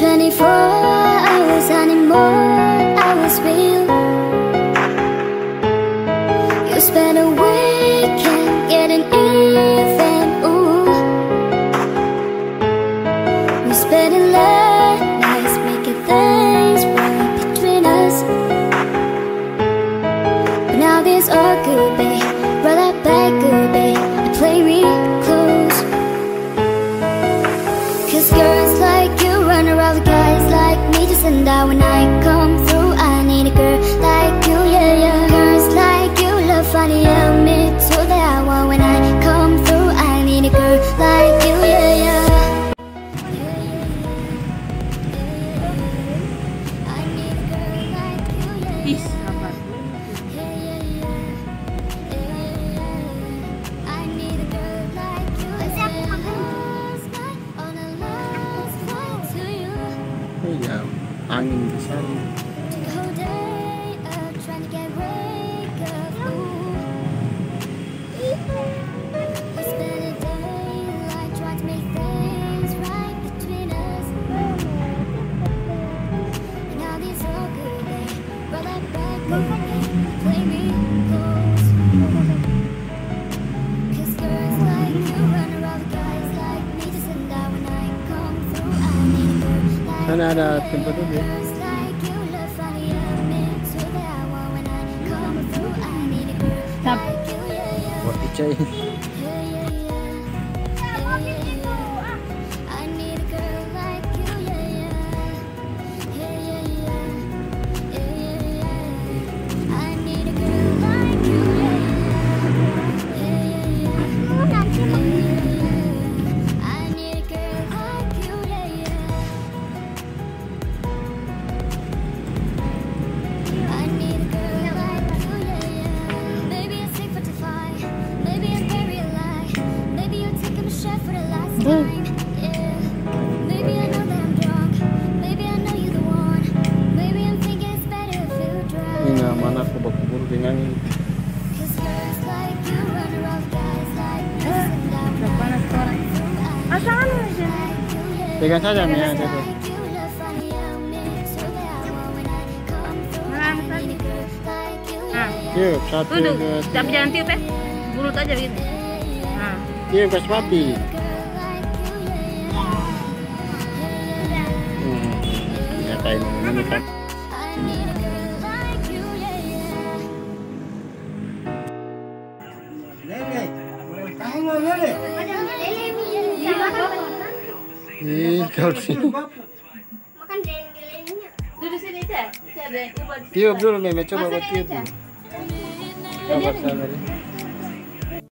24 hangin. Sana. Sana ada tempat tu dia. Tap. Buat. Hmm. Ini iya, mana kubur-kubur. Eh, pegang saja nih ya, Dede. Tiup, satu, Duduk, tapi jangan tiup ya. Bulut aja gitu. Tiup, kasih mati. Biobrol Tiup dulu, Meme. Coba buat tiup dulu. Coba sama